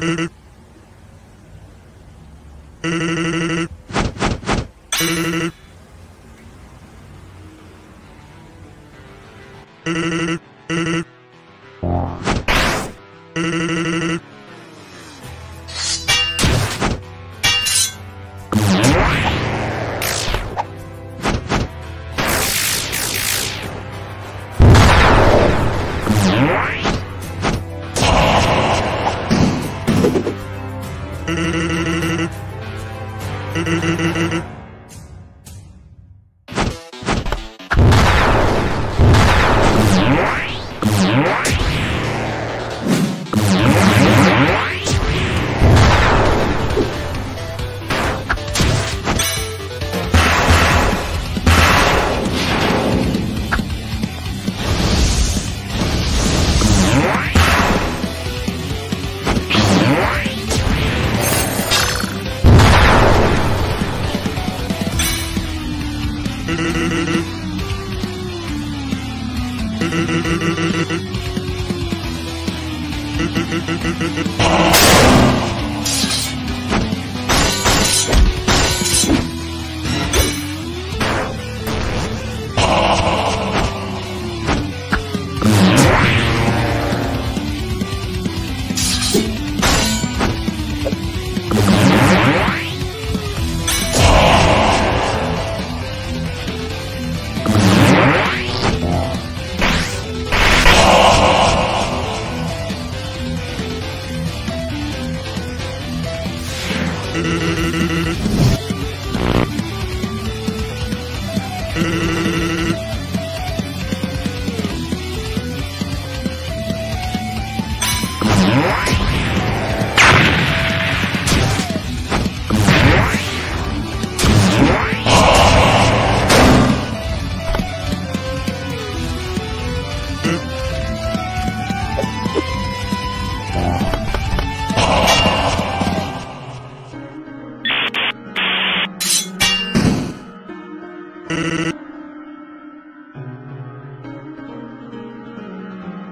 Hey, hey, hey. Thank you.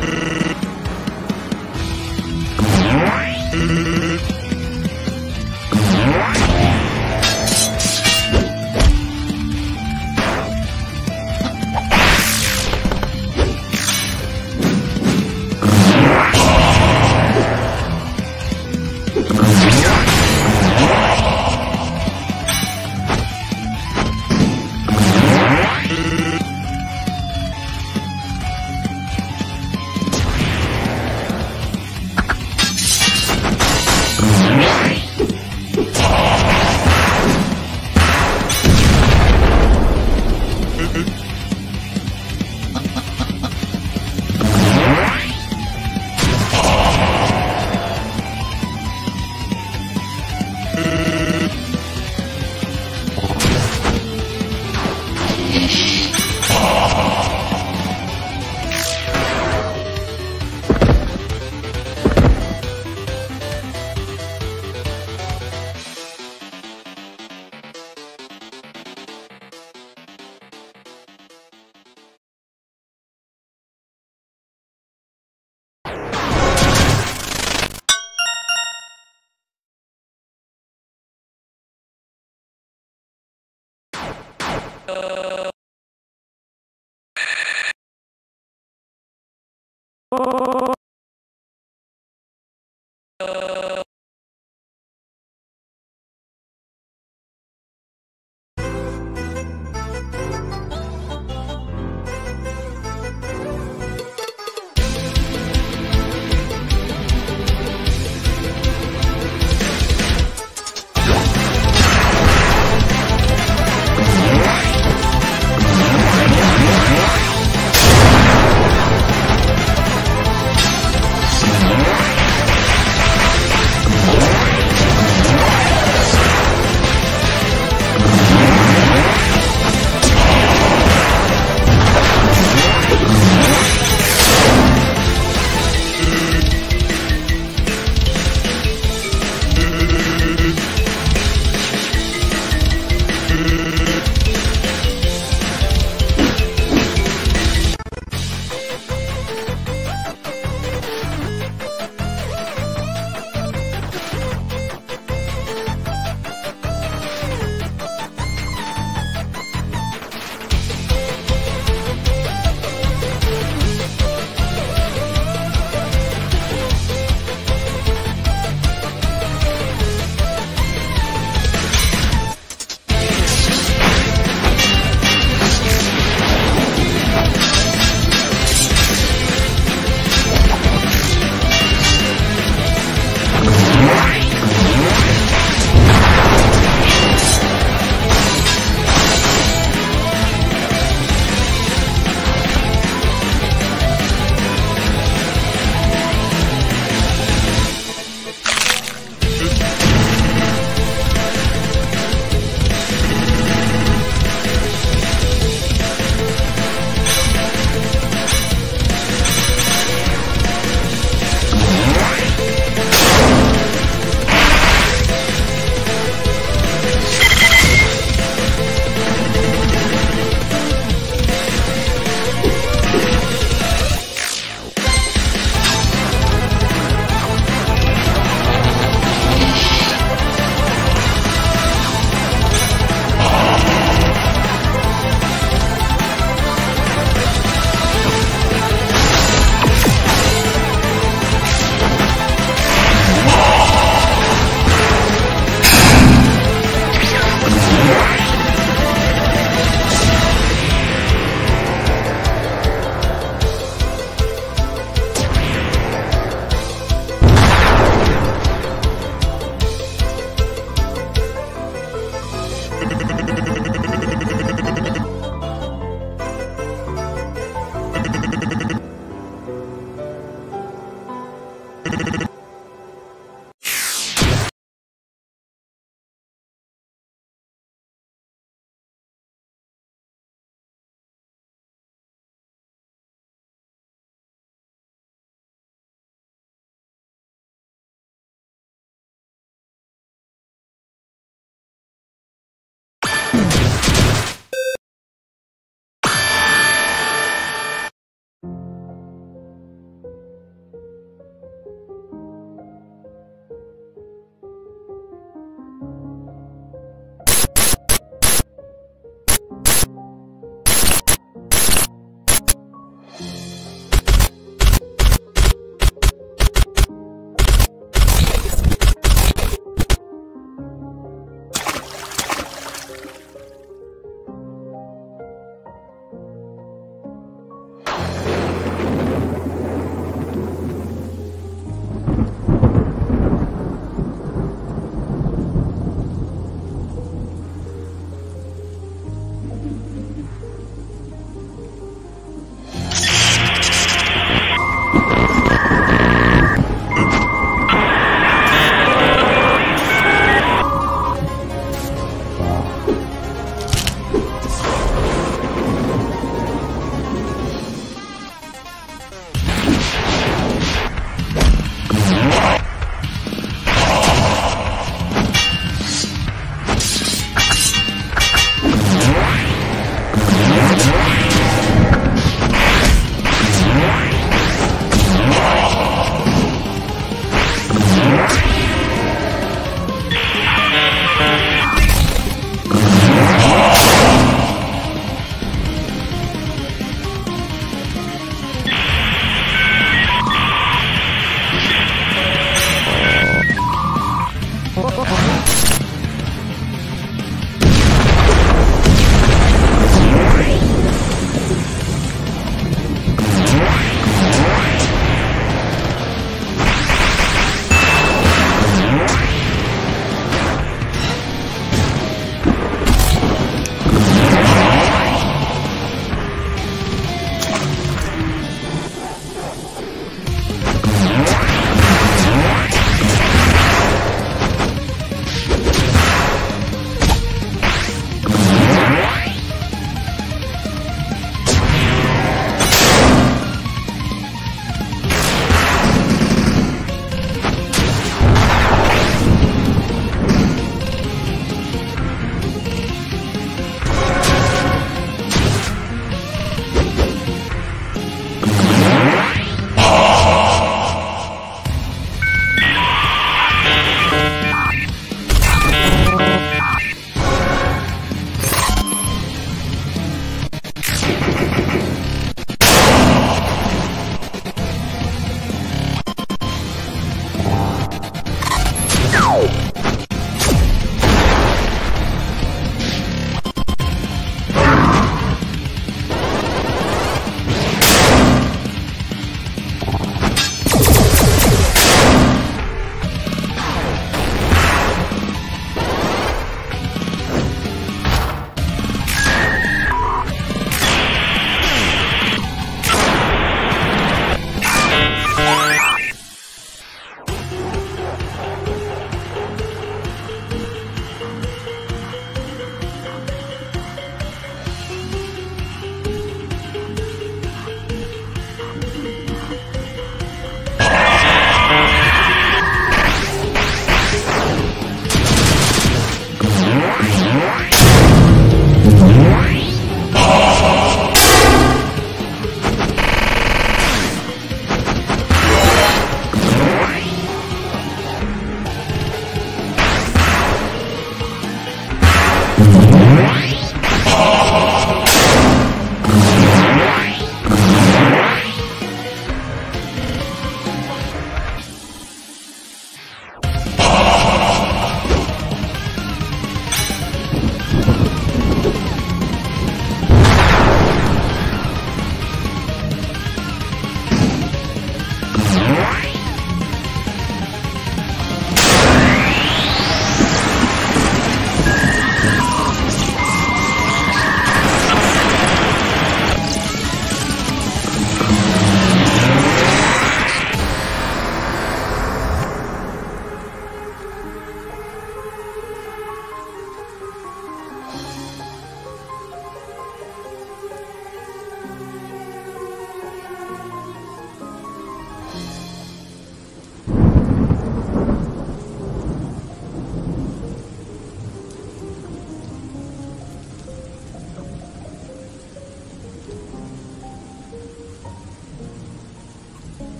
Boo. Oh.